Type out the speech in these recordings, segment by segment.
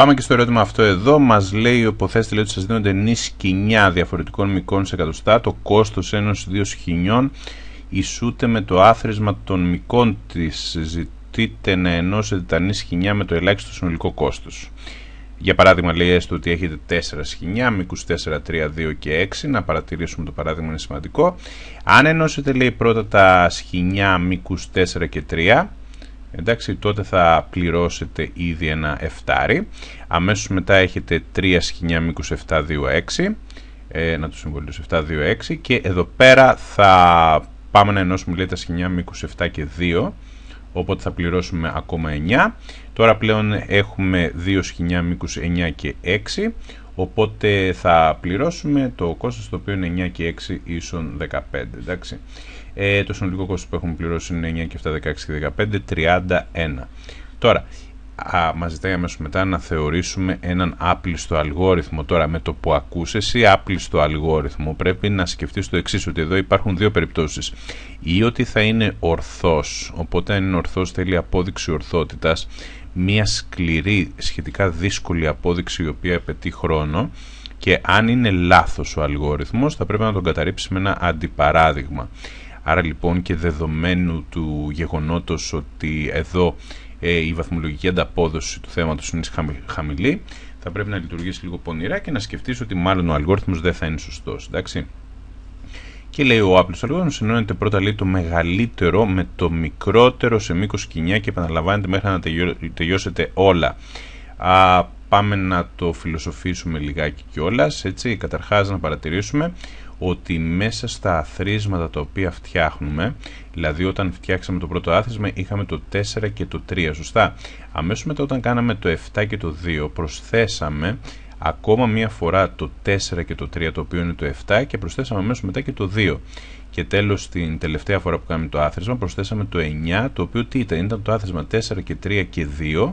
Πάμε και στο ερώτημα αυτό εδώ. Μας λέει ο υποθέστης λέει ότι σας δίνονται νης σκηνιά διαφορετικών μικών σε εκατοστά. Το κόστος ενός δύο σκηνιών ισούται με το άθροισμα των μικών της. Ζητείτε να ενώσετε τα νης σκηνιά με το ελάχιστο συνολικό κόστος. Για παράδειγμα, λέει έστω ότι έχετε 4 σχοινιά, μήκους 4, 3, 2 και 6. Να παρατηρήσουμε το παράδειγμα, είναι σημαντικό. Αν ενώσετε, λέει πρώτα τα σχοινιά μήκους 4 και 3, εντάξει, τότε θα πληρώσετε ήδη ένα 7. Αμέσως μετά έχετε 3 σχοινιά μήκους 7, 2, 6. Ε, να το συμβολήσω 7, 2, 6 και εδώ πέρα θα πάμε να ενώσουμε λέει, τα σχοινιά μήκους 7 και 2 οπότε θα πληρώσουμε ακόμα 9 τώρα πλέον έχουμε 2 σχοινιά μήκους 9 και 6 οπότε θα πληρώσουμε το κόστος το οποίο είναι 9 και 6 ίσον 15 εντάξει. Ε, το συνολικό κόστος που έχουμε πληρώσει είναι 9 και 7, 16 και 15, 31. Τώρα, α, μας ζητάει αμέσως μετά να θεωρήσουμε έναν άπλιστο αλγόριθμο. Τώρα, με το που ακούς εσύ άπλιστο αλγόριθμο, πρέπει να σκεφτείς το εξής ότι εδώ υπάρχουν δύο περιπτώσεις. Ή ότι θα είναι ορθός, οπότε αν είναι ορθός θέλει απόδειξη ορθότητας, μια σκληρή, σχετικά δύσκολη απόδειξη η οποία απαιτεί χρόνο και αν είναι λάθος ο αλγόριθμος θα πρέπει να τον καταρρύψει με ένα αντιπαράδειγμα. Άρα λοιπόν και δεδομένου του γεγονότος ότι εδώ ε, η βαθμολογική ανταπόδοση του θέματος είναι χαμηλή, θα πρέπει να λειτουργήσει λίγο πονηρά και να σκεφτείς ότι μάλλον ο αλγόριθμος δεν θα είναι σωστός. Εντάξει. Και λέει ο απλός αλγόριθμος ενώνεται πρώτα λέει το μεγαλύτερο με το μικρότερο σε μήκος σκηνιά και επαναλαμβάνεται μέχρι να τελειώσετε όλα. Α, πάμε να το φιλοσοφήσουμε λιγάκι κιόλας. Έτσι, καταρχάς να παρατηρήσουμε ότι μέσα στα αθροίσματα τα οποία φτιάχνουμε, δηλαδή όταν φτιάξαμε το πρώτο άθροισμα είχαμε το 4 και το 3, σωστά; Αμέσως μετά όταν κάναμε το 7 και το 2 προσθέσαμε ακόμα μία φορά το 4 και το 3 το οποίο είναι το 7 και προσθέσαμε αμέσως μετά και το 2. Και τέλος την τελευταία φορά που κάναμε το άθροισμα προσθέσαμε το 9 το οποίο τι ήταν, ήταν το άθροισμα 4 και 3 και 2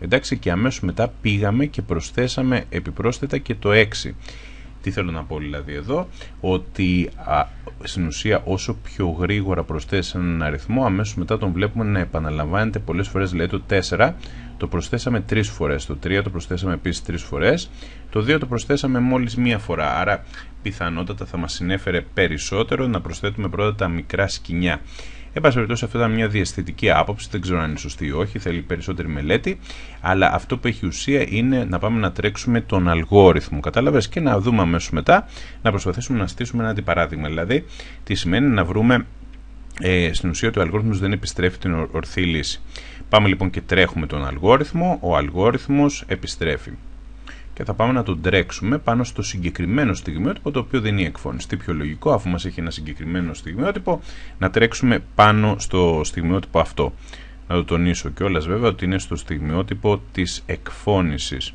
εντάξει και αμέσως μετά πήγαμε και προσθέσαμε επιπρόσθετα και το 6 τι θέλω να πω δηλαδή εδώ, ότι α, στην ουσία όσο πιο γρήγορα προσθέσει έναν αριθμό, αμέσως μετά τον βλέπουμε να επαναλαμβάνεται πολλές φορές, δηλαδή το 4 το προσθέσαμε τρεις φορές, το 3 το προσθέσαμε επίσης τρεις φορές, το 2 το προσθέσαμε μόλις μία φορά, άρα πιθανότατα θα μας συνέφερε περισσότερο να προσθέτουμε πρώτα τα μικρά σκηνιά. Εν πάση περιπτώσει, αυτό ήταν μια διαστητική άποψη, δεν ξέρω αν είναι σωστή ή όχι, θέλει περισσότερη μελέτη. Αλλά αυτό που έχει ουσία είναι να πάμε να τρέξουμε τον αλγόριθμο. Κατάλαβες και να δούμε αμέσως μετά, να προσπαθήσουμε να στήσουμε ένα αντιπαράδειγμα. Δηλαδή, τι σημαίνει να βρούμε ε, στην ουσία ότι ο αλγόριθμος δεν επιστρέφει την ορθή λύση. Πάμε λοιπόν και τρέχουμε τον αλγόριθμο, ο αλγόριθμος επιστρέφει και θα πάμε να τον τρέξουμε πάνω στο συγκεκριμένο στιγμιότυπο το οποίο δεν είναι εκφώνηση. Τι πιο λογικό, αφού μας έχει ένα συγκεκριμένο στιγμιότυπο, να τρέξουμε πάνω στο στιγμιότυπο αυτό. Να το τονίσω κιόλας βέβαια ότι είναι στο στιγμιότυπο της εκφώνησης.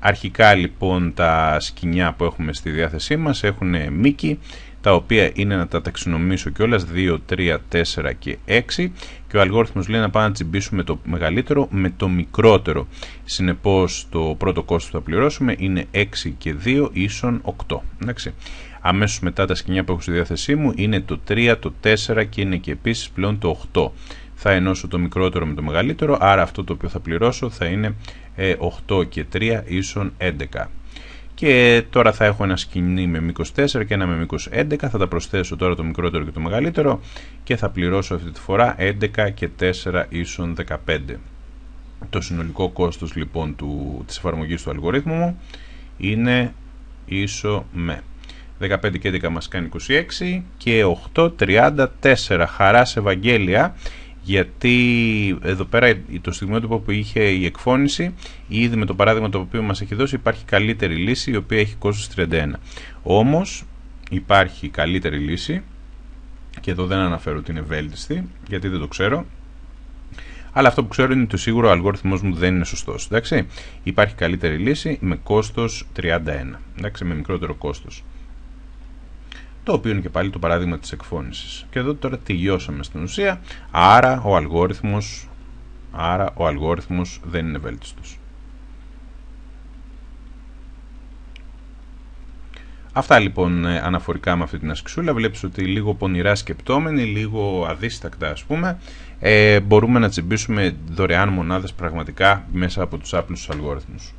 Αρχικά λοιπόν τα σκηνιά που έχουμε στη διάθεσή μας έχουν μήκη τα οποία είναι να τα ταξινομήσω κιόλας 2, 3, 4 και 6 και ο αλγόριθμος λέει να πάμε να τσιμπήσουμε το μεγαλύτερο με το μικρότερο. Συνεπώς το πρώτο κόστος που θα πληρώσουμε είναι 6 και 2 ίσον 8. Εντάξει. Αμέσως μετά τα σκηνιά που έχω στη διάθεσή μου είναι το 3, το 4 και είναι και επίσης πλέον το 8. Θα ενώσω το μικρότερο με το μεγαλύτερο, άρα αυτό το οποίο θα πληρώσω θα είναι 8 ε, και 3 ίσον 11 και τώρα θα έχω ένα σκηνή με μήκος 4 και ένα με μήκος 11 θα τα προσθέσω τώρα το μικρότερο και το μεγαλύτερο και θα πληρώσω αυτή τη φορά 11 και 4 ίσον 15 το συνολικό κόστος λοιπόν του, της εφαρμογής του αλγορίθμου μου είναι ίσο με 15 και 11 μας κάνει 26 και 8 34 χαράς σε Ευαγγέλια γιατί εδώ πέρα το στιγμιότυπο που είχε η εκφώνηση ήδη με το παράδειγμα το οποίο μας έχει δώσει υπάρχει καλύτερη λύση η οποία έχει κόστος 31 όμως υπάρχει καλύτερη λύση και εδώ δεν αναφέρω ότι είναι βέλτιστη γιατί δεν το ξέρω αλλά αυτό που ξέρω είναι ότι το σίγουρο ο αλγόριθμος μου δεν είναι σωστός εντάξει. υπάρχει καλύτερη λύση με κόστος 31 εντάξει, με μικρότερο κόστος το οποίο είναι και πάλι το παράδειγμα της εκφώνησης. Και εδώ τώρα τελειώσαμε στην ουσία, άρα ο αλγόριθμος, άρα ο αλγόριθμος δεν είναι βέλτιστος. Αυτά λοιπόν ε, αναφορικά με αυτή την ασκησούλα. Βλέπεις ότι λίγο πονηρά σκεπτόμενοι, λίγο αδίστακτα ας πούμε, ε, μπορούμε να τσιμπήσουμε δωρεάν μονάδες πραγματικά μέσα από τους άπλους αλγόριθμους.